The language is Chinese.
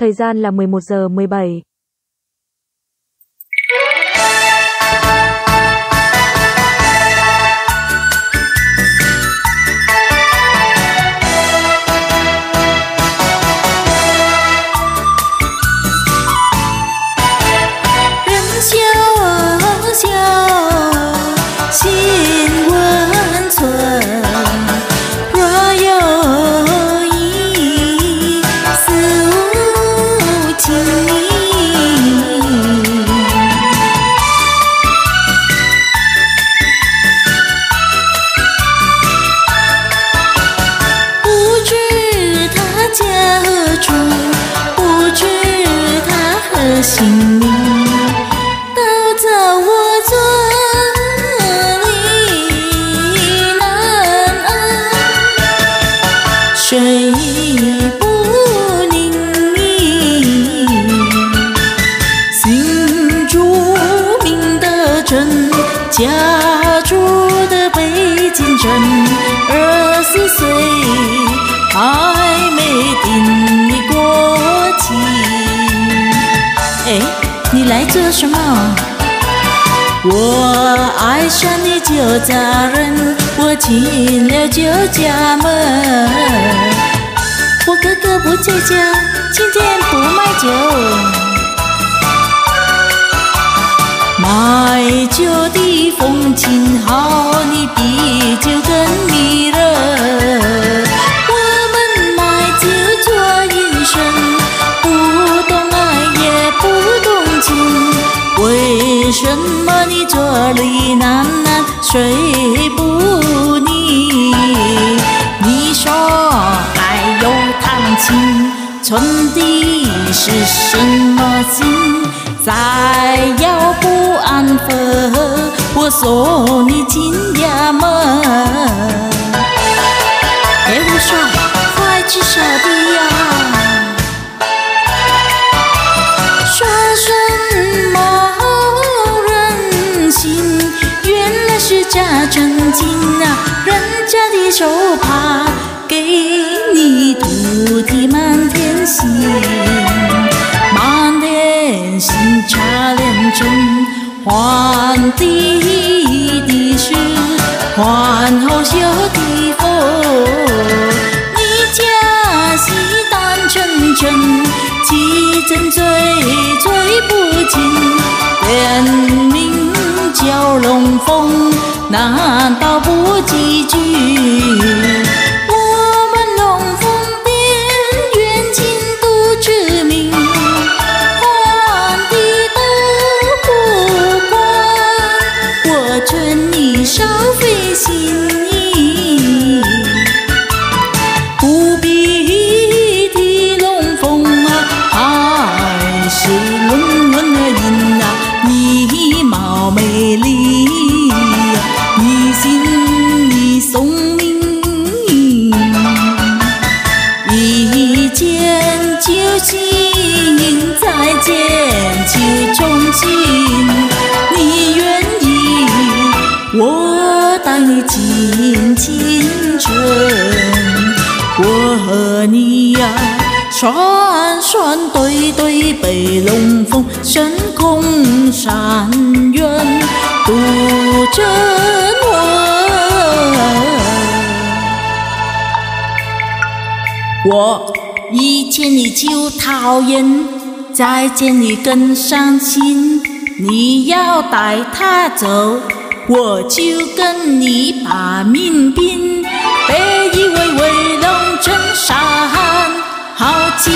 Thời gian là 11 giờ 17. Hãy subscribe cho kênh 心里，都叫我做你难安。睡意不宁，心竹明的真，家住的北京镇，二十岁还没定过。哎，你来做什么？我爱上你酒家人，我进了酒家门。我哥哥不在家，今天不卖酒。卖酒的风情好，你么你坐立难安睡不宁？你说爱有弹琴，存的是什么心？再要不安分，我送你进衙门。别胡说，快去扫假真金啊，人家的手帕给你涂的满天星，满天星擦亮真，换地的石，换后下的风。你家是单真真，几真追追不尽，人名叫龙凤。难道不几句？心在剑气中心，你愿意我带你进青春。我和你呀，穿穿对对，北龙峰，神空山，缘独斟温。我。一见你就讨厌，再见你更伤心，你要带他走。我就跟你把命拼，别以为为龙镇山好气。